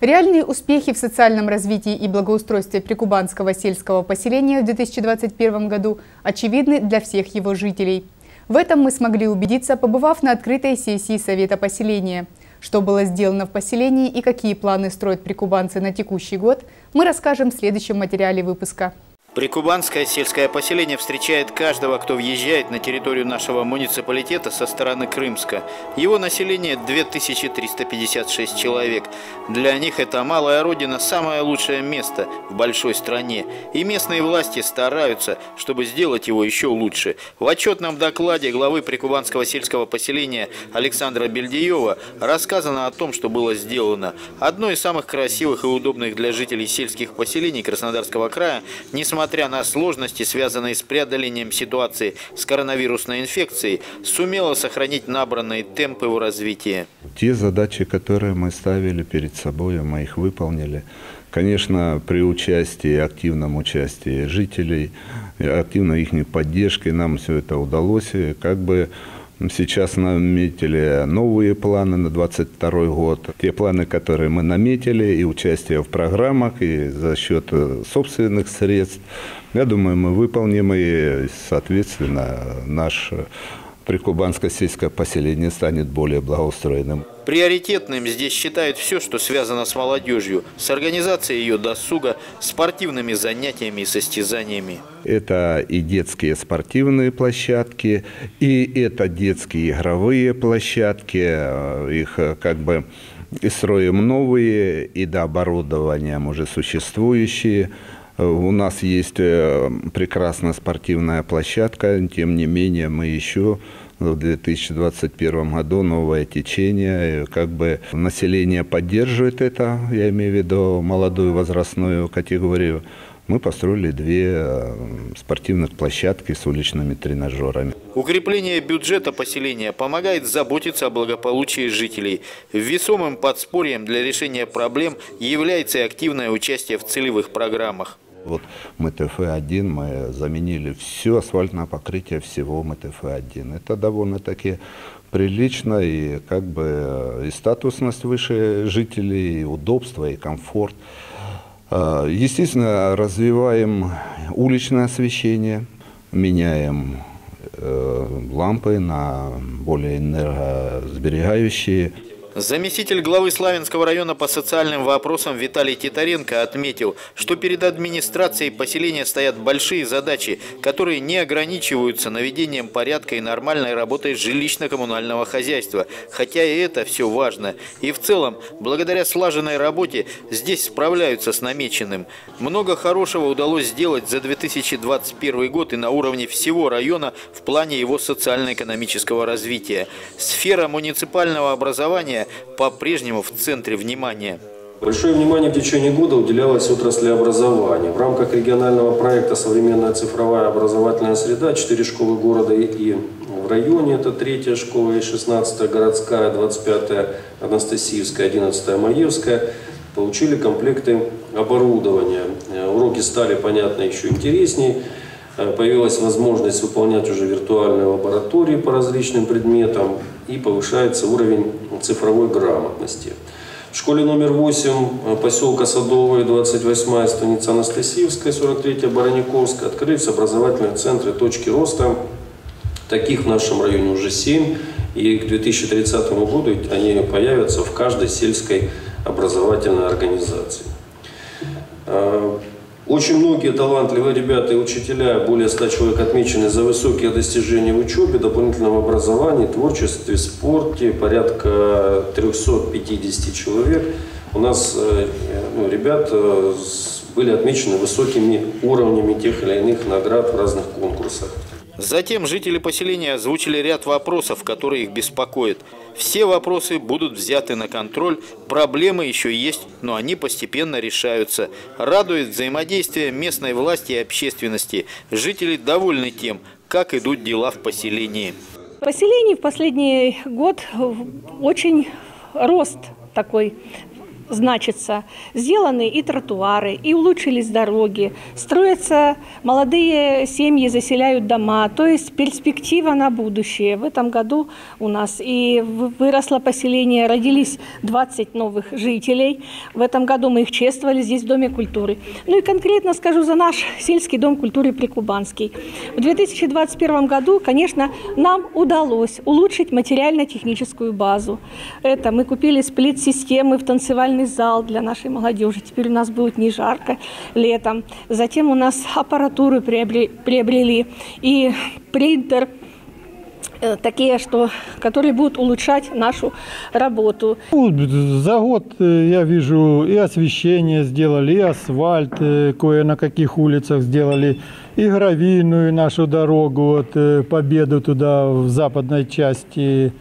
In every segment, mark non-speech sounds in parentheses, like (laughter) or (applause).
Реальные успехи в социальном развитии и благоустройстве прикубанского сельского поселения в 2021 году очевидны для всех его жителей. В этом мы смогли убедиться, побывав на открытой сессии Совета поселения. Что было сделано в поселении и какие планы строят прикубанцы на текущий год, мы расскажем в следующем материале выпуска. Прикубанское сельское поселение встречает каждого, кто въезжает на территорию нашего муниципалитета со стороны Крымска. Его население 2356 человек. Для них это малая родина – самое лучшее место в большой стране. И местные власти стараются, чтобы сделать его еще лучше. В отчетном докладе главы Прикубанского сельского поселения Александра Бельдеева рассказано о том, что было сделано. Одно из самых красивых и удобных для жителей сельских поселений Краснодарского края, несмотря несмотря на сложности, связанные с преодолением ситуации с коронавирусной инфекцией, сумела сохранить набранные темпы в развитии. Те задачи, которые мы ставили перед собой, мы их выполнили. Конечно, при участии, активном участии жителей, активной их поддержке нам все это удалось. И как бы Сейчас наметили новые планы на 2022 год. Те планы, которые мы наметили, и участие в программах, и за счет э, собственных средств, я думаю, мы выполним, и, соответственно, наш прикубанское сельское поселение станет более благоустроенным. Приоритетным здесь считают все, что связано с молодежью, с организацией ее досуга, спортивными занятиями и состязаниями. Это и детские спортивные площадки, и это детские игровые площадки. Их как бы и строим новые, и до оборудования уже существующие. У нас есть э, прекрасная спортивная площадка, тем не менее мы еще в 2021 году новое течение, как бы население поддерживает это, я имею в виду молодую возрастную категорию. Мы построили две э, спортивных площадки с уличными тренажерами. Укрепление бюджета поселения помогает заботиться о благополучии жителей. Весомым подспорьем для решения проблем является активное участие в целевых программах. Вот МТФ-1 мы заменили все асфальтное покрытие всего МТФ-1. Это довольно-таки прилично и как бы и статусность выше жителей, и удобство, и комфорт. А, естественно, развиваем уличное освещение, меняем э, лампы на более энергосберегающие. Заместитель главы Славянского района по социальным вопросам Виталий Титаренко отметил, что перед администрацией поселения стоят большие задачи, которые не ограничиваются наведением порядка и нормальной работой жилищно-коммунального хозяйства. Хотя и это все важно. И в целом, благодаря слаженной работе, здесь справляются с намеченным. Много хорошего удалось сделать за 2021 год и на уровне всего района в плане его социально-экономического развития. Сфера муниципального образования по-прежнему в центре внимания. Большое внимание в течение года уделялось отрасли образования. В рамках регионального проекта «Современная цифровая образовательная среда» четыре школы города и в районе, это третья школа и 16 городская, 25 Анастасиевская, 11 Маевская, получили комплекты оборудования. Уроки стали, понятно, еще интереснее. Появилась возможность выполнять уже виртуальные лаборатории по различным предметам и повышается уровень цифровой грамотности. В школе номер 8 э, поселка Садовая, 28 станица Анастасиевская, 43 Бараниковская, открылись образовательные центры точки роста. Таких в нашем районе уже 7. И к 2030 году они появятся в каждой сельской образовательной организации. Очень многие талантливые ребята и учителя, более 100 человек отмечены за высокие достижения в учебе, дополнительном образовании, творчестве, спорте, порядка 350 человек. У нас э, ну, ребят э, были отмечены высокими уровнями тех или иных наград в разных конкурсах. Затем жители поселения озвучили ряд вопросов, которые их беспокоят. Все вопросы будут взяты на контроль, проблемы еще есть, но они постепенно решаются. Радует взаимодействие местной власти и общественности. Жители довольны тем, как идут дела в поселении. В поселении в последний год очень рост такой значится, сделаны и тротуары, и улучшились дороги, строятся молодые семьи, заселяют дома, то есть перспектива на будущее. В этом году у нас и выросло поселение, родились 20 новых жителей. В этом году мы их чествовали здесь в Доме культуры. Ну и конкретно скажу за наш сельский дом культуры Прикубанский. В 2021 году, конечно, нам удалось улучшить материально-техническую базу. Это мы купили сплит-системы в танцевальный зал для нашей молодежи. Теперь у нас будет не жарко летом. Затем у нас аппаратуру приобрели, и принтер э, такие, что, которые будут улучшать нашу работу. За год э, я вижу и освещение сделали, и асфальт, э, кое на каких улицах сделали, и гравийную нашу дорогу, вот, победу туда в западной части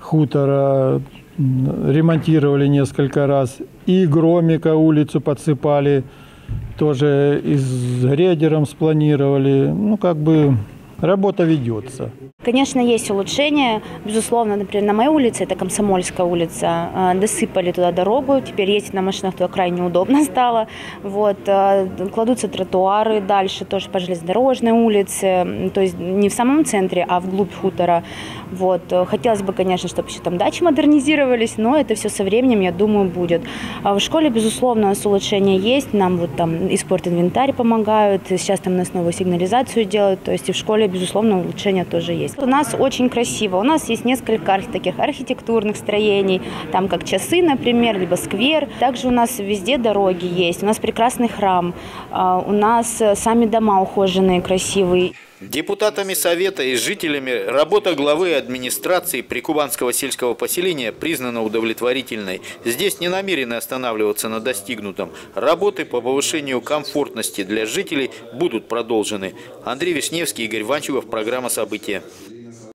хутора ремонтировали несколько раз. И Громика улицу подсыпали, тоже и с грейдером спланировали. Ну, как бы работа ведется. Конечно, есть улучшения. Безусловно, например, на моей улице, это Комсомольская улица, э, досыпали туда дорогу. Теперь ездить на машинах туда крайне удобно (laughs) стало. Вот. Э, кладутся тротуары дальше, тоже по железнодорожной улице. То есть не в самом центре, а вглубь хутора. Вот. Хотелось бы, конечно, чтобы еще там дачи модернизировались, но это все со временем, я думаю, будет. А в школе, безусловно, у нас улучшения есть. Нам вот там и спортинвентарь помогают. Сейчас там у нас новую сигнализацию делают. То есть и в школе, безусловно, улучшения тоже есть. У нас очень красиво. У нас есть несколько таких архитектурных строений, там как часы, например, либо сквер. Также у нас везде дороги есть. У нас прекрасный храм. А, у нас э, сами дома ухоженные, красивые. Депутатами Совета и жителями работа главы администрации Прикубанского сельского поселения признана удовлетворительной. Здесь не намерены останавливаться на достигнутом. Работы по повышению комфортности для жителей будут продолжены. Андрей Вишневский, Игорь Ванчугов, программа «События».